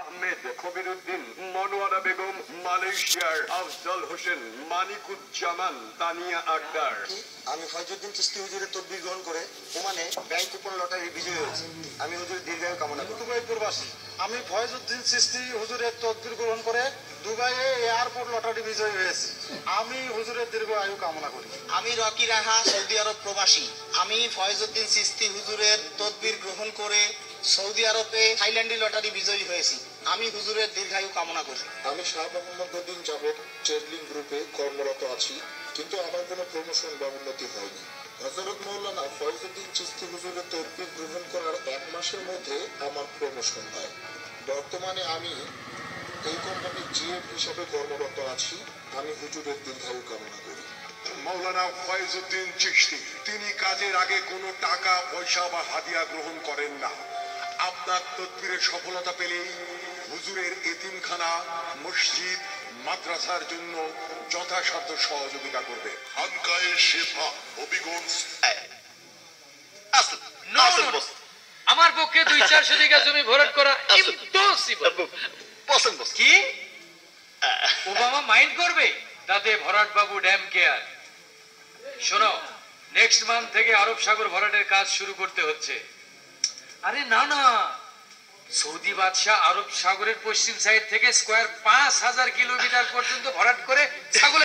আহমেদ কবিরুদ্দিন মনোয়ারা বেগম মালয়েশিয়ার আফজল হোসেন মানিকুজ্জামান তানিয়া আক্তার। আমি ফয়জুদ্দিন চিস্তি হুজুরের তদবির গ্রহণ করে ওমানে ব্যাংক কুপন লটারি বিজয়ী হয়েছি। আমি হুজুরের দীর্ঘায়ু কামনা করি। দুবাই প্রবাসী আমি ফয়জুদ্দিন সৃষ্টি হুজুরের তদবির গ্রহণ করে দুবাইয়ে এয়ারপোর্ট লটারি বিজয়ী হয়েছি। আমি হুজুরের দীর্ঘ আয়ু কামনা করি। আমি রকি রাহা সৌদি আরব প্রবাসী। আমি ফয়জউদ্দিন সিস্তি হুজুরের তদবির গ্রহণ করে সৌদি আরবে থাইল্যান্ডি লটারি বিজয়ী হয়েছি। আমি হুজুরের দীর্ঘায়ু কামনা করি। আমি শাহ মোহাম্মদ উদ্দিন যাবত ট্রেডলিং গ্রুপে কর্মরত আছি কিন্তু আমার কোনো প্রমোশন বা উন্নতি হয়নি। হজরত মৌলানা ফয়জুদ্দিন চিস্তি হুজুরের গ্রহণ করার এক মাসের মধ্যে আমার প্রমোশন হয়। বর্তমানে আমি এই কোম্পানির জিএফ হিসাবে কর্মরত আছি আমি হুজুরের দীর্ঘায়ু কামনা করি। মৌলানা ফয়েজউদ্দিন চিশতি তিনি কাজের আগে কোনো টাকা পয়সা বা হাদিয়া গ্রহণ করেন না। আপনার তদবিরের সফলতা পেলেই হুজুরের এতিমখানা মসজিদ মাদ্রাসার জন্য যথাসাধ্য সহযোগিতা করবে। খানকায়ে শেফা হবিগঞ্জ. আমার পক্ষে দুই চারশো বিঘা জমি ভরাট করা ইম্পসিবল কি? ওবামা মাইন্ড করবে? তাতে ভরাট বাবু ড্যাম কেয়ার শোনো নেক্সট মান্থ থেকে আরব সাগর ভরাটের কাজ শুরু করতে হচ্ছে। আরে না না। সৌদি বাদশাহ আরব সাগরের পশ্চিম সাইড থেকে স্কোয়ার পাঁচ হাজার কিলোমিটার পর্যন্ত ভরাট করে ছাগলের